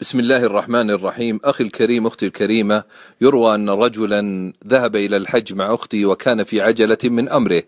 بسم الله الرحمن الرحيم أخي الكريم أختي الكريمة يروى أن رجلا ذهب إلى الحج مع أخته وكان في عجلة من أمره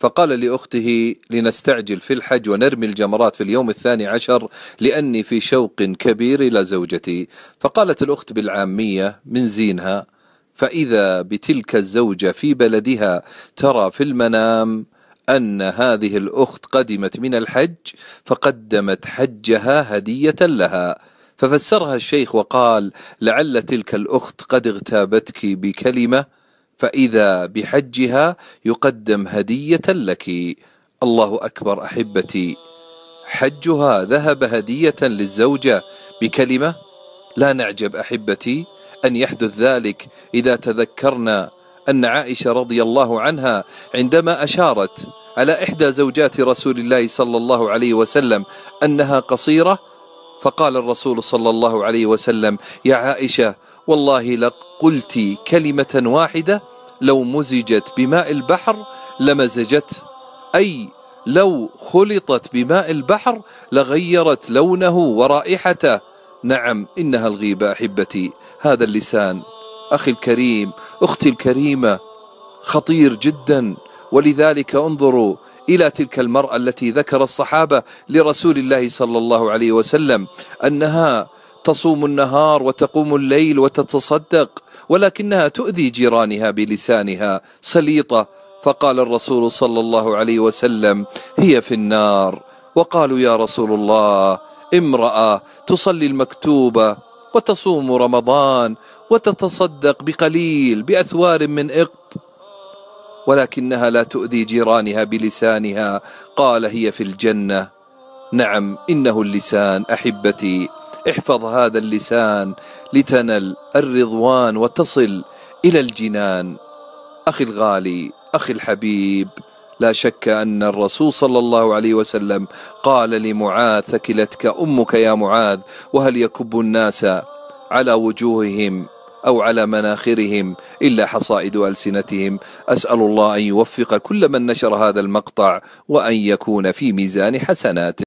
فقال لأخته لنستعجل في الحج ونرمي الجمرات في اليوم الثاني عشر لأني في شوق كبير إلى زوجتي. فقالت الأخت بالعامية من زينها فإذا بتلك الزوجة في بلدها ترى في المنام أن هذه الأخت قدمت من الحج فقدمت حجها هدية لها. ففسرها الشيخ وقال لعل تلك الأخت قد اغتابتك بكلمة فإذا بحجها يقدم هدية لك. الله أكبر أحبتي. حجها ذهب هدية للزوجة بكلمة لا نعجب أحبتي أن يحدث ذلك إذا تذكرنا أن عائشة رضي الله عنها عندما أشارت على إحدى زوجات رسول الله صلى الله عليه وسلم أنها قصيرة فقال الرسول صلى الله عليه وسلم يا عائشة والله لقلت كلمة واحدة لو مزجت بماء البحر لمزجت أي لو خلطت بماء البحر لغيرت لونه ورائحته. نعم إنها الغيبة أحبتي. هذا اللسان. أخي الكريم أختي الكريمة خطير جدا. ولذلك انظروا إلى تلك المرأة التي ذكر الصحابة لرسول الله صلى الله عليه وسلم أنها تصوم النهار وتقوم الليل وتتصدق ولكنها تؤذي جيرانها بلسانها سليطة. فقال الرسول صلى الله عليه وسلم هي في النار. وقالوا يا رسول الله امرأة تصلي المكتوبة وتصوم رمضان وتتصدق بقليل بأثوار من إقط. ولكنها لا تؤذي جيرانها بلسانها. قال هي في الجنة. نعم إنه اللسان أحبتي احفظ هذا اللسان. لتنل الرضوان وتصل إلى الجنان. أخي الغالي أخي الحبيب لا شك أن الرسول صلى الله عليه وسلم قال لمعاذ ثكلتك أمك يا معاذ وهل يكب الناس على وجوههم؟ أو على مناخرهم إلا حصائد ألسنتهم. أسأل الله أن يوفق كل من نشر هذا المقطع وأن يكون في ميزان حسناته.